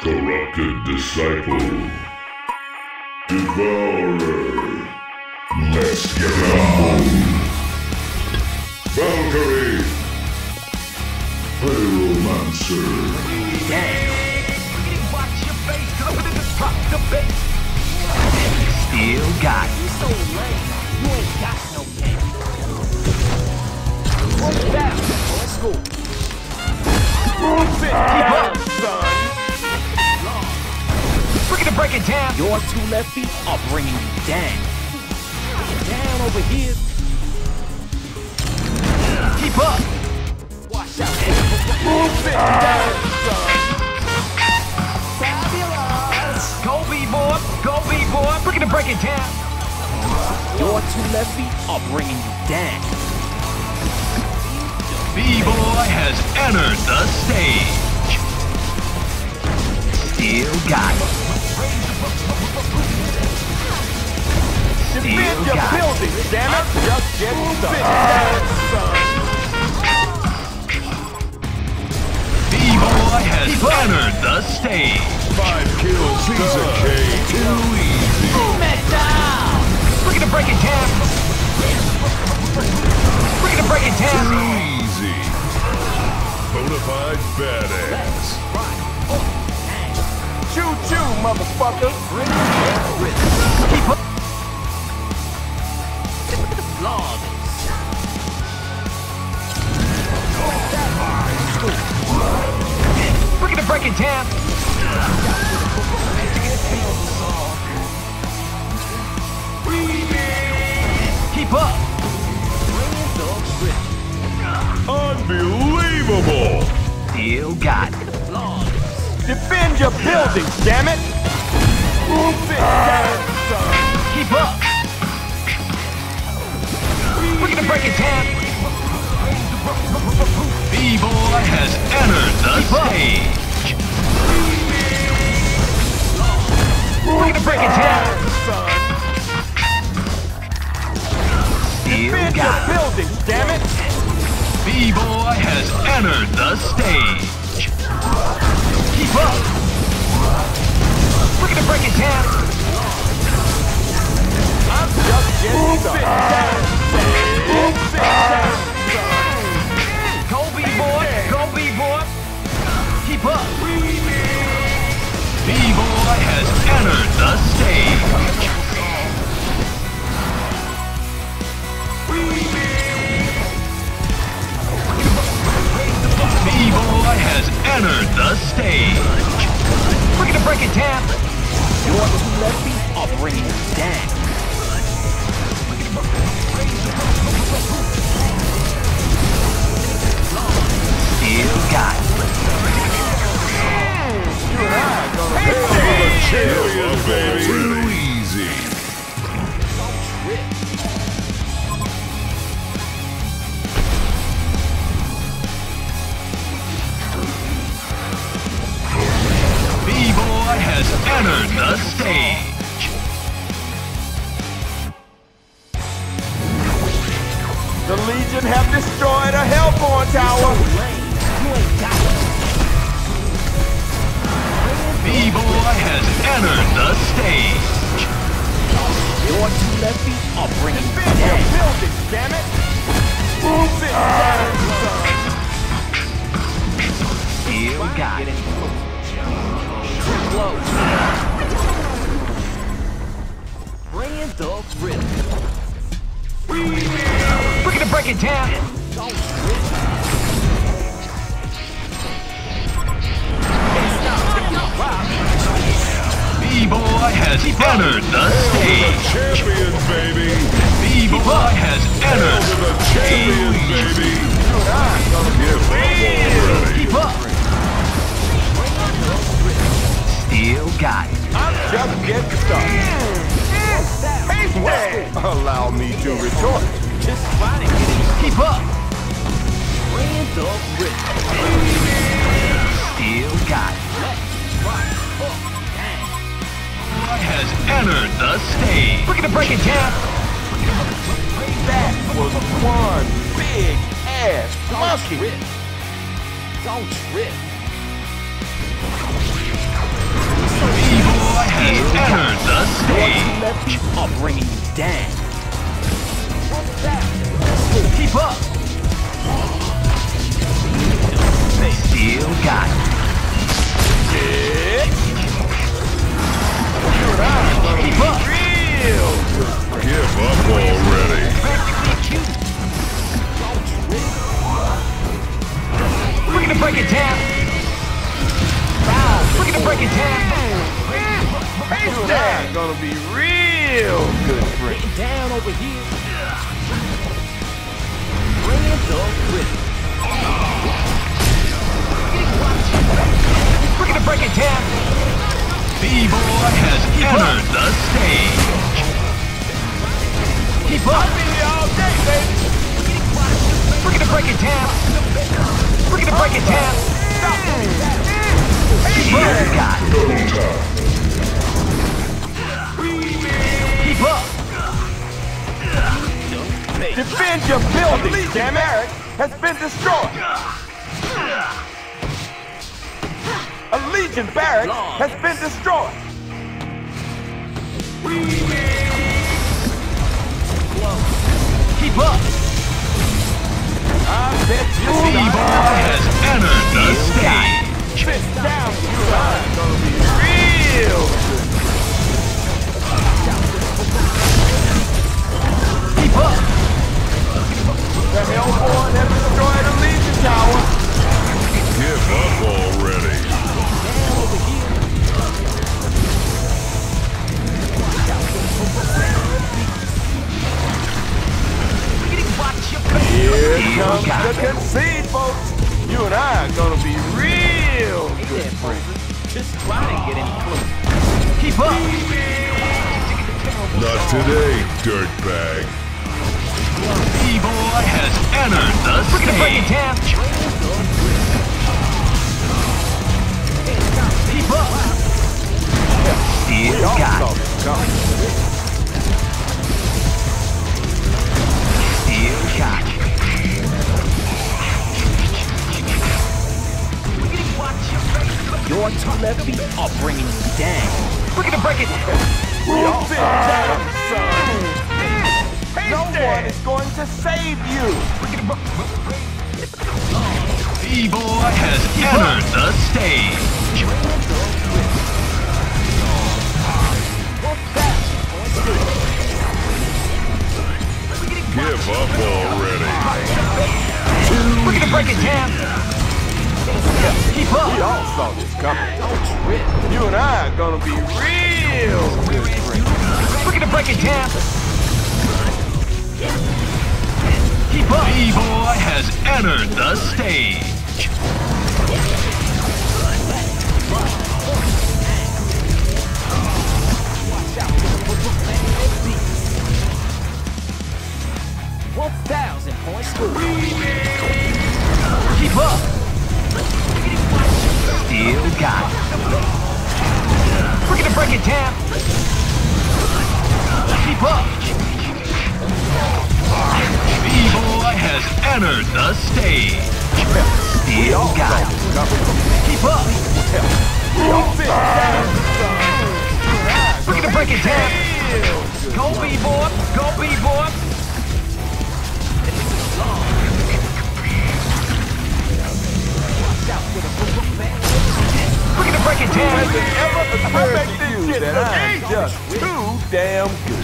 Corrupted disciple. Devourer. Let's get on. Valkyrie. Pyromancer. Watch your face, cause I'm gonna drop the bass. Still got. You so lame. You ain't got no game. Move back. Let's go. Move it. Keep up, son. We're break it down. Your two left feet are bringing you down. Down over here. Keep up. Watch out. Move it down. Fabulous. Go B-boy. Go B-boy. We're gonna break it down. Your two left feet are bringing you down. B-Boy has entered the stage. Still got it. Defend your got it. building, damn it! Just get. B-Boy has entered the stage. Five kills, of cake. Too easy. Boom it down! We're gonna break it down. We're gonna break it down. Too easy. Bonafide badass. Choo choo, motherfucker. Unbelievable. Still got it. Defend your building, damn it! Move it down. Keep up. We're gonna break it down. B-Boy has entered the stage. We're gonna break it down. Still Defend your got it. building, damn it! B-Boy has entered the stage. Keep up. B-Boy has entered the stage. The Legion have destroyed a Hellborn tower. B-Boy has entered the stage. Your two left feet are bringing you down. building, damn it! Move it down, son. Still got it. Too close. The rhythm. We're gonna break it down. B-Boy has entered the stage. Champion, baby. B-Boy has entered the champion, retort. Just fine Keep up. The. Still got it. Has entered the stage. We're gonna break it down. That was one big ass monkey. Don't trip. the stage. Left feet are bringing you down. They still got it. Keep up. Give up already. We're gonna break it down. We're gonna break it down. Hey, gonna be real good. Getting down over here. Bringing the rhythm. We're gonna break it down. B-Boy has entered the stage. Keep up. all day, baby. We're gonna break it down. We're gonna break it down. Got it. Keep Defend your building, damn it! has been destroyed. A Legion barrack has been destroyed. Keep up. I bet you has entered the stage. Sit down, you Keep up. Not today, dirtbag. B-Boy has entered the stage. Keep up. Still Y'all got it. this coming. Still got it. Your two left feet are bringing you down. We're gonna break it. We all sit. No one is going to save you. B-Boy has entered the stage. Give up already. We're gonna break it Keep We all saw this coming. Don't trip. You and I are gonna be real good friends. We're gonna break it down. Keep up. B-Boy has entered the stage. Keep. B-Boy has entered the stage. We Still all got it. Keep up. We all sit down, son. We're gonna break it down. Go B-Boy. Go B-Boy. We're gonna break it down. Has it ever occurred to you that I'm just too damn good?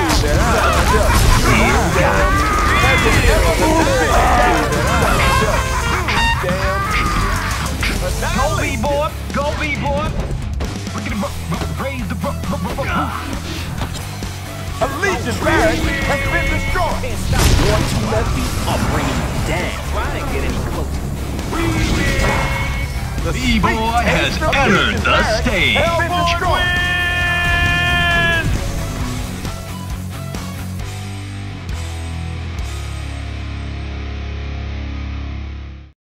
Legion barrack has been destroyed. Your two left feet are bringing you down. Try to get any closer. The B-Boy has entered the stage. Has destroyed.